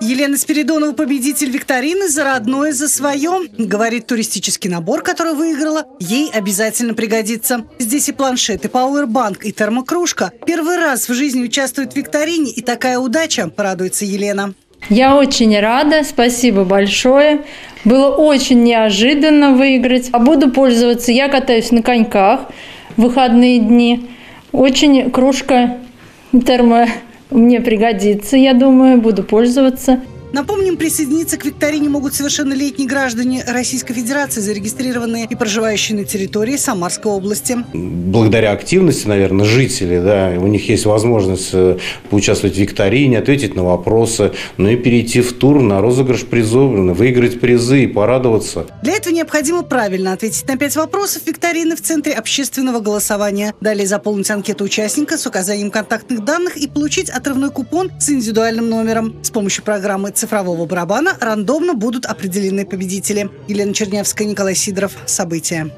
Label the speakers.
Speaker 1: Елена Спиридонова – победитель викторины за родное, за свое. Говорит, туристический набор, который выиграла, ей обязательно пригодится. Здесь и планшет, и пауэрбанк, и термокружка. Первый раз в жизни участвует в викторине, и такая удача, порадуется Елена.
Speaker 2: Я очень рада, спасибо большое. Было очень неожиданно выиграть. А буду пользоваться. Я катаюсь на коньках в выходные дни. Очень кружка термо мне пригодится, я думаю, буду пользоваться.
Speaker 1: Напомним, присоединиться к викторине могут совершеннолетние граждане Российской Федерации, зарегистрированные и проживающие на территории Самарской области.
Speaker 3: Благодаря активности, наверное, жителей, да, у них есть возможность э, поучаствовать в викторине, ответить на вопросы, ну и перейти в тур на розыгрыш призов, выиграть призы и порадоваться.
Speaker 1: Для этого необходимо правильно ответить на пять вопросов викторины в Центре общественного голосования. Далее заполнить анкету участника с указанием контактных данных и получить отрывной купон с индивидуальным номером. С помощью программы цифрового барабана рандомно будут определены победители. Елена Чернявская, Николай Сидоров. События.